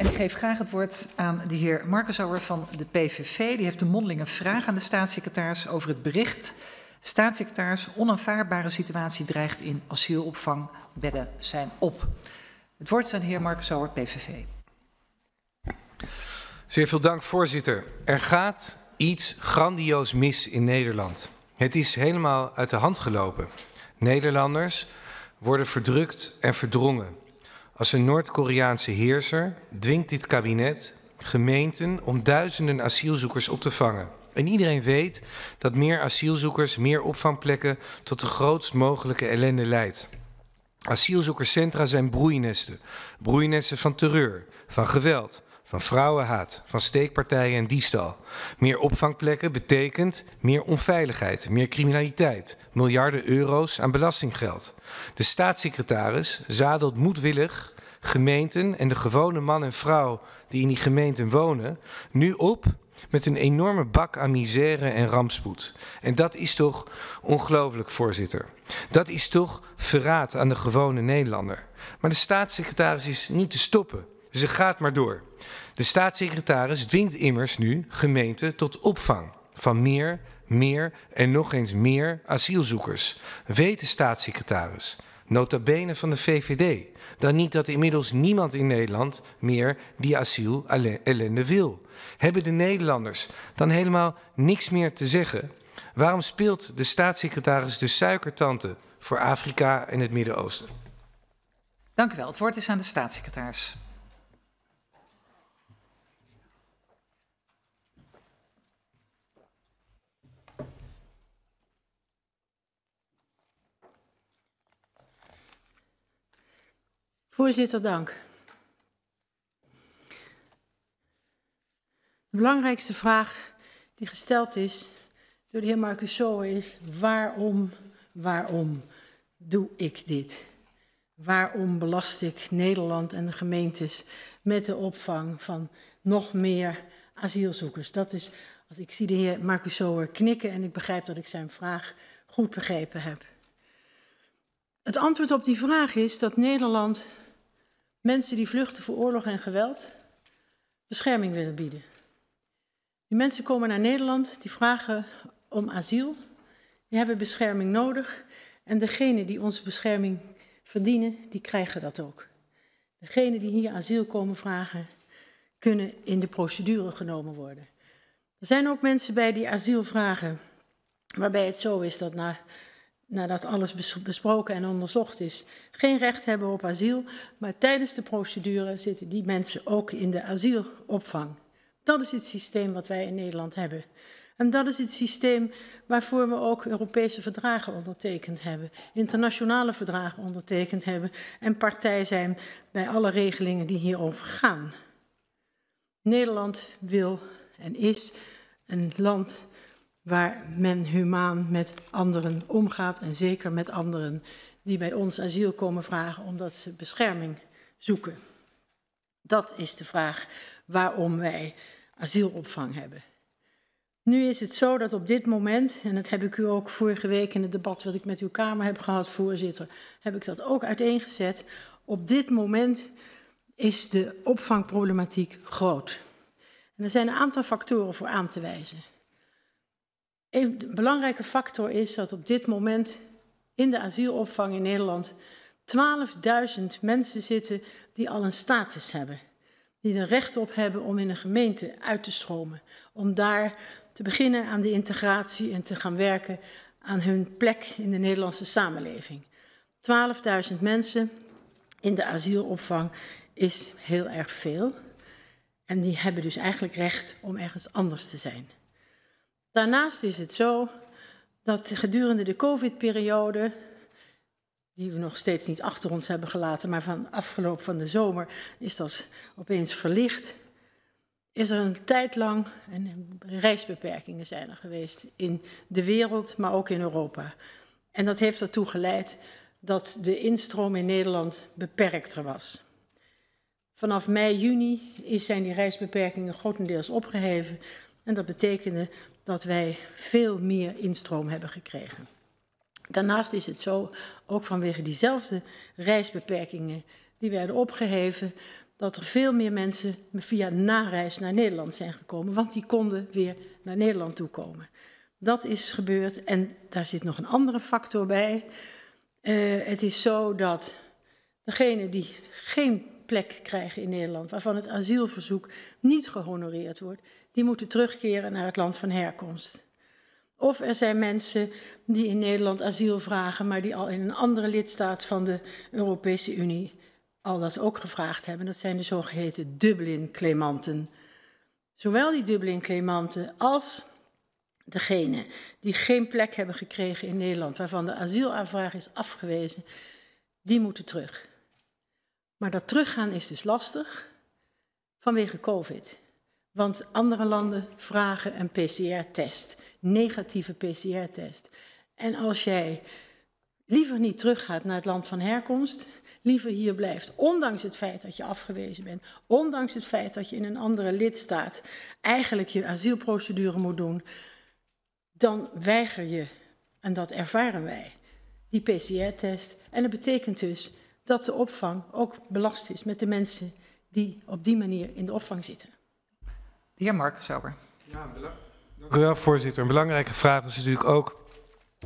En ik geef graag het woord aan de heer Markensauer van de PVV. Die heeft een mondelinge vraag aan de staatssecretaris over het bericht. Staatssecretaris, onaanvaardbare situatie dreigt in asielopvang. Bedden zijn op. Het woord is aan de heer Markensauer, PVV. Zeer veel dank, voorzitter. Er gaat iets grandioos mis in Nederland. Het is helemaal uit de hand gelopen. Nederlanders worden verdrukt en verdrongen. Als een Noord-Koreaanse heerser dwingt dit kabinet gemeenten om duizenden asielzoekers op te vangen. En iedereen weet dat meer asielzoekers, meer opvangplekken tot de grootst mogelijke ellende leidt. Asielzoekerscentra zijn broeinesten. Broeinesten van terreur, van geweld, van vrouwenhaat, van steekpartijen en diefstal. Meer opvangplekken betekent meer onveiligheid, meer criminaliteit, miljarden euro's aan belastinggeld. De staatssecretaris zadelt moedwillig gemeenten en de gewone man en vrouw die in die gemeenten wonen nu op met een enorme bak aan misère en rampspoed. En dat is toch ongelooflijk, voorzitter. Dat is toch verraad aan de gewone Nederlander. Maar de staatssecretaris is niet te stoppen. Ze gaat maar door. De staatssecretaris dwingt immers nu gemeenten tot opvang van meer, meer en nog eens meer asielzoekers. Weet de staatssecretaris, nota bene van de VVD, dan niet dat inmiddels niemand in Nederland meer die asiel ellende wil? Hebben de Nederlanders dan helemaal niks meer te zeggen? Waarom speelt de staatssecretaris de suikertante voor Afrika en het Midden-Oosten? Dank u wel. Het woord is aan de staatssecretaris. Voorzitter, dank. De belangrijkste vraag die gesteld is door de heer Marcusot is: waarom, waarom doe ik dit? Waarom belast ik Nederland en de gemeentes met de opvang van nog meer asielzoekers? Dat is, als ik zie de heer Marcusot knikken en ik begrijp dat ik zijn vraag goed begrepen heb. Het antwoord op die vraag is dat Nederland mensen die vluchten voor oorlog en geweld bescherming willen bieden. Die mensen komen naar Nederland, die vragen om asiel, die hebben bescherming nodig en degenen die onze bescherming verdienen, die krijgen dat ook. Degenen die hier asiel komen vragen, kunnen in de procedure genomen worden. Er zijn ook mensen bij die asiel vragen, waarbij het zo is dat na nadat alles besproken en onderzocht is, geen recht hebben op asiel, maar tijdens de procedure zitten die mensen ook in de asielopvang. Dat is het systeem wat wij in Nederland hebben. En dat is het systeem waarvoor we ook Europese verdragen ondertekend hebben, internationale verdragen ondertekend hebben en partij zijn bij alle regelingen die hierover gaan. Nederland wil en is een land waar men humaan met anderen omgaat en zeker met anderen die bij ons asiel komen vragen omdat ze bescherming zoeken. Dat is de vraag waarom wij asielopvang hebben. Nu is het zo dat op dit moment, en dat heb ik u ook vorige week in het debat wat ik met uw Kamer heb gehad, voorzitter, heb ik dat ook uiteengezet. Op dit moment is de opvangproblematiek groot. En er zijn een aantal factoren voor aan te wijzen. Een belangrijke factor is dat op dit moment in de asielopvang in Nederland 12.000 mensen zitten die al een status hebben. Die er recht op hebben om in een gemeente uit te stromen. Om daar te beginnen aan de integratie en te gaan werken aan hun plek in de Nederlandse samenleving. 12.000 mensen in de asielopvang is heel erg veel. En die hebben dus eigenlijk recht om ergens anders te zijn. Daarnaast is het zo dat gedurende de COVID-periode, die we nog steeds niet achter ons hebben gelaten, maar van afgelopen van de zomer is dat opeens verlicht, is er een tijd lang, en reisbeperkingen zijn er geweest in de wereld, maar ook in Europa. En dat heeft ertoe geleid dat de instroom in Nederland beperkter was. Vanaf mei, juni zijn die reisbeperkingen grotendeels opgeheven. En dat betekende dat wij veel meer instroom hebben gekregen. Daarnaast is het zo, ook vanwege diezelfde reisbeperkingen die werden opgeheven, dat er veel meer mensen via nareis naar Nederland zijn gekomen, want die konden weer naar Nederland toe komen. Dat is gebeurd en daar zit nog een andere factor bij. Uh, het is zo dat degenen die geen plek krijgen in Nederland, waarvan het asielverzoek niet gehonoreerd wordt, die moeten terugkeren naar het land van herkomst. Of er zijn mensen die in Nederland asiel vragen, maar die al in een andere lidstaat van de Europese Unie al dat ook gevraagd hebben. Dat zijn de zogeheten Dublin-claimanten. Zowel die Dublin-claimanten als degenen die geen plek hebben gekregen in Nederland, waarvan de asielaanvraag is afgewezen, die moeten terug. Maar dat teruggaan is dus lastig vanwege COVID. Want andere landen vragen een PCR-test, negatieve PCR-test. En als jij liever niet teruggaat naar het land van herkomst, liever hier blijft, ondanks het feit dat je afgewezen bent, ondanks het feit dat je in een andere lidstaat eigenlijk je asielprocedure moet doen, dan weiger je, en dat ervaren wij, die PCR-test. En dat betekent dus dat de opvang ook belast is met de mensen die op die manier in de opvang zitten. De heer Mark Sauber. Ja, dank u wel, voorzitter. Een belangrijke vraag is natuurlijk ook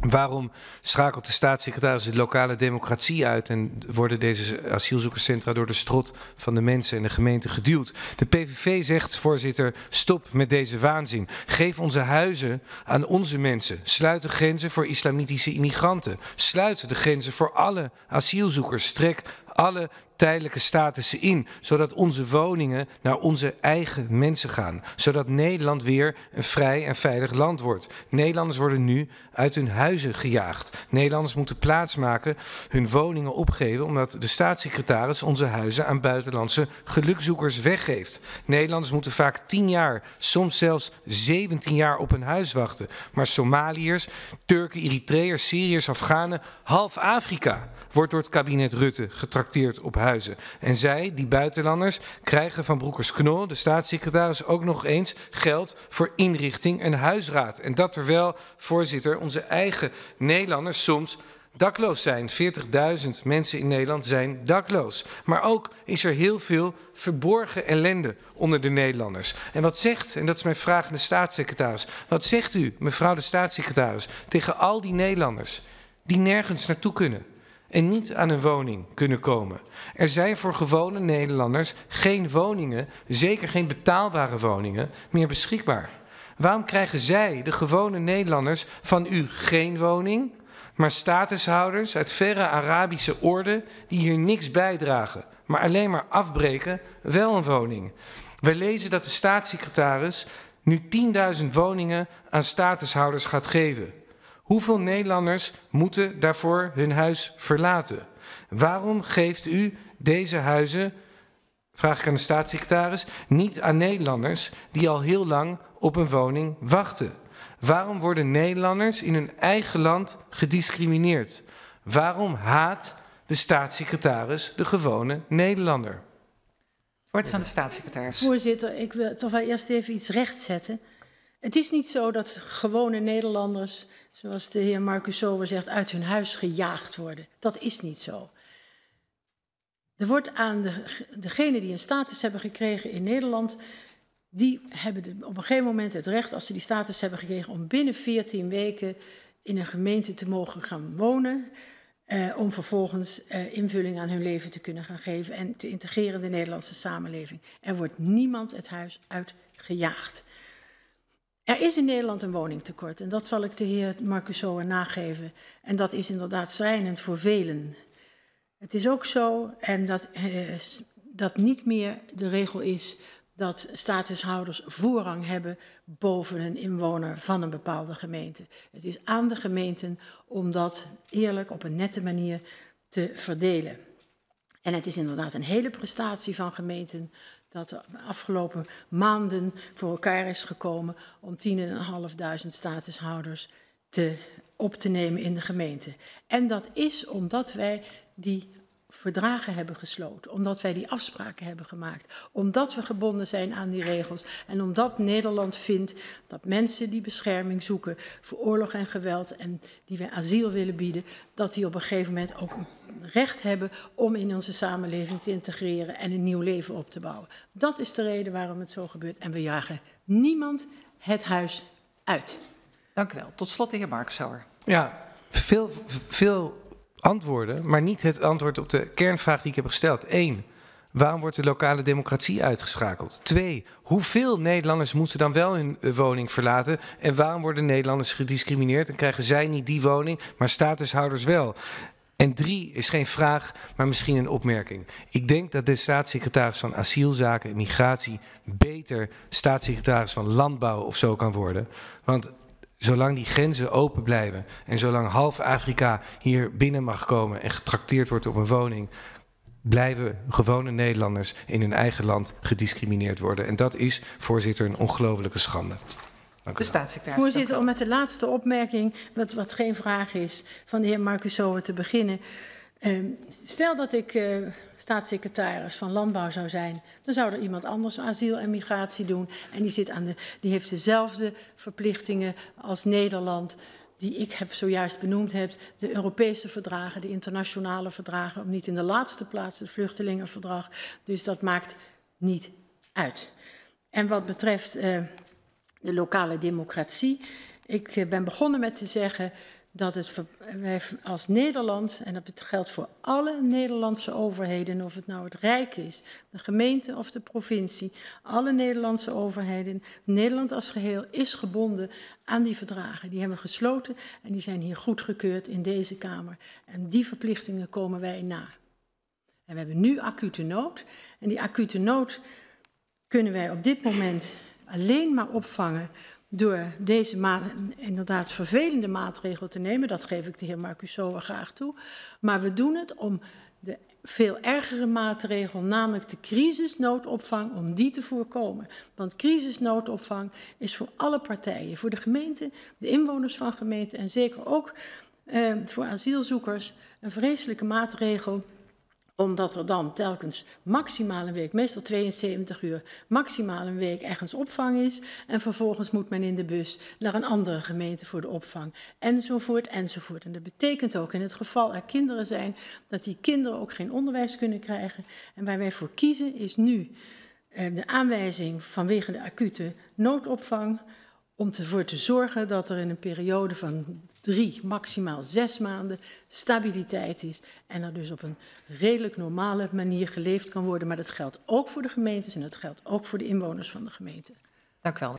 Waarom schakelt de staatssecretaris de lokale democratie uit en worden deze asielzoekerscentra door de strot van de mensen en de gemeente geduwd? De PVV zegt, voorzitter, stop met deze waanzin. Geef onze huizen aan onze mensen. Sluit de grenzen voor islamitische immigranten. Sluit de grenzen voor alle asielzoekers. Strek alle tijdelijke statussen in, zodat onze woningen naar onze eigen mensen gaan, zodat Nederland weer een vrij en veilig land wordt. Nederlanders worden nu uit hun huizen gejaagd. Nederlanders moeten plaatsmaken, hun woningen opgeven, omdat de staatssecretaris onze huizen aan buitenlandse gelukzoekers weggeeft. Nederlanders moeten vaak 10 jaar, soms zelfs 17 jaar op een huis wachten. Maar Somaliërs, Turken, Eritreërs, Syriërs, Afghanen, half Afrika wordt door het kabinet Rutte getrakteerd op huizen. En zij, die buitenlanders, krijgen van Broekers Knol, de staatssecretaris, ook nog eens geld voor inrichting en huisraad. En dat terwijl, voorzitter, onze eigen Nederlanders soms dakloos zijn. 40.000 mensen in Nederland zijn dakloos. Maar ook is er heel veel verborgen ellende onder de Nederlanders. En wat zegt, en dat is mijn vraag aan de staatssecretaris, wat zegt u, mevrouw de staatssecretaris, tegen al die Nederlanders die nergens naartoe kunnen? En niet aan een woning kunnen komen. Er zijn voor gewone Nederlanders geen woningen, zeker geen betaalbare woningen, meer beschikbaar. Waarom krijgen zij, de gewone Nederlanders, van u geen woning, maar statushouders uit verre Arabische orde die hier niks bijdragen, maar alleen maar afbreken, wel een woning? Wij lezen dat de staatssecretaris nu 10.000 woningen aan statushouders gaat geven. Hoeveel Nederlanders moeten daarvoor hun huis verlaten? Waarom geeft u deze huizen, vraag ik aan de staatssecretaris, niet aan Nederlanders die al heel lang op een woning wachten? Waarom worden Nederlanders in hun eigen land gediscrimineerd? Waarom haat de staatssecretaris de gewone Nederlander? Wordt aan de staatssecretaris. Voorzitter, ik wil toch wel eerst even iets rechtzetten. Het is niet zo dat gewone Nederlanders zoals de heer Marcus Sober zegt, uit hun huis gejaagd worden. Dat is niet zo. Er wordt aan de, degenen die een status hebben gekregen in Nederland, die hebben op een gegeven moment het recht, als ze die status hebben gekregen, om binnen 14 weken in een gemeente te mogen gaan wonen. Eh, om vervolgens eh, invulling aan hun leven te kunnen gaan geven en te integreren in de Nederlandse samenleving. Er wordt niemand het huis uitgejaagd. Er is in Nederland een woningtekort en dat zal ik de heer Marcusoa nageven. En dat is inderdaad schrijnend voor velen. Het is ook zo en dat, eh, dat niet meer de regel is dat statushouders voorrang hebben boven een inwoner van een bepaalde gemeente. Het is aan de gemeenten om dat eerlijk op een nette manier te verdelen. En het is inderdaad een hele prestatie van gemeenten dat de afgelopen maanden voor elkaar is gekomen om 10.500 statushouders te, op te nemen in de gemeente. En dat is omdat wij die verdragen hebben gesloten, omdat wij die afspraken hebben gemaakt, omdat we gebonden zijn aan die regels en omdat Nederland vindt dat mensen die bescherming zoeken voor oorlog en geweld en die wij asiel willen bieden, dat die op een gegeven moment ook recht hebben om in onze samenleving te integreren en een nieuw leven op te bouwen. Dat is de reden waarom het zo gebeurt en we jagen niemand het huis uit. Dank u wel. Tot slot de heer Marksauer. Ja, veel, veel antwoorden, maar niet het antwoord op de kernvraag die ik heb gesteld. Eén, waarom wordt de lokale democratie uitgeschakeld? Twee, hoeveel Nederlanders moeten dan wel hun woning verlaten? En waarom worden Nederlanders gediscrimineerd en krijgen zij niet die woning, maar statushouders wel? En drie is geen vraag, maar misschien een opmerking. Ik denk dat de staatssecretaris van Asielzaken en Migratie beter staatssecretaris van Landbouw of zo kan worden. Want zolang die grenzen open blijven en zolang half Afrika hier binnen mag komen en getrakteerd wordt op een woning, blijven gewone Nederlanders in hun eigen land gediscrimineerd worden. En dat is, voorzitter, een ongelofelijke schande. Dank de staatssecretaris. Voorzitter, om met de laatste opmerking, wat, wat geen vraag is, van de heer Marcus Zower te beginnen. Ehm, stel dat ik uh, staatssecretaris van Landbouw zou zijn, dan zou er iemand anders asiel en migratie doen. En die, zit aan de, die heeft dezelfde verplichtingen als Nederland, die ik heb zojuist benoemd heb. De Europese verdragen, de internationale verdragen, om niet in de laatste plaats het vluchtelingenverdrag. Dus dat maakt niet uit. En wat betreft uh, de lokale democratie, ik uh, ben begonnen met te zeggen dat het wij als Nederland, en dat geldt voor alle Nederlandse overheden, of het nou het Rijk is, de gemeente of de provincie, alle Nederlandse overheden, Nederland als geheel is gebonden aan die verdragen. Die hebben we gesloten en die zijn hier goedgekeurd in deze Kamer. En die verplichtingen komen wij na. En we hebben nu acute nood. En die acute nood kunnen wij op dit moment alleen maar opvangen door deze inderdaad vervelende maatregel te nemen. Dat geef ik de heer Marcus graag toe. Maar we doen het om de veel ergere maatregel, namelijk de crisisnoodopvang, om die te voorkomen. Want crisisnoodopvang is voor alle partijen, voor de gemeente, de inwoners van gemeenten en zeker ook eh, voor asielzoekers, een vreselijke maatregel omdat er dan telkens maximaal een week, meestal 72 uur, maximaal een week ergens opvang is. En vervolgens moet men in de bus naar een andere gemeente voor de opvang. Enzovoort, enzovoort. En dat betekent ook in het geval er kinderen zijn, dat die kinderen ook geen onderwijs kunnen krijgen. En waar wij voor kiezen is nu eh, de aanwijzing vanwege de acute noodopvang om ervoor te zorgen dat er in een periode van drie, maximaal zes maanden stabiliteit is en er dus op een redelijk normale manier geleefd kan worden. Maar dat geldt ook voor de gemeentes en dat geldt ook voor de inwoners van de gemeente. Dank u wel.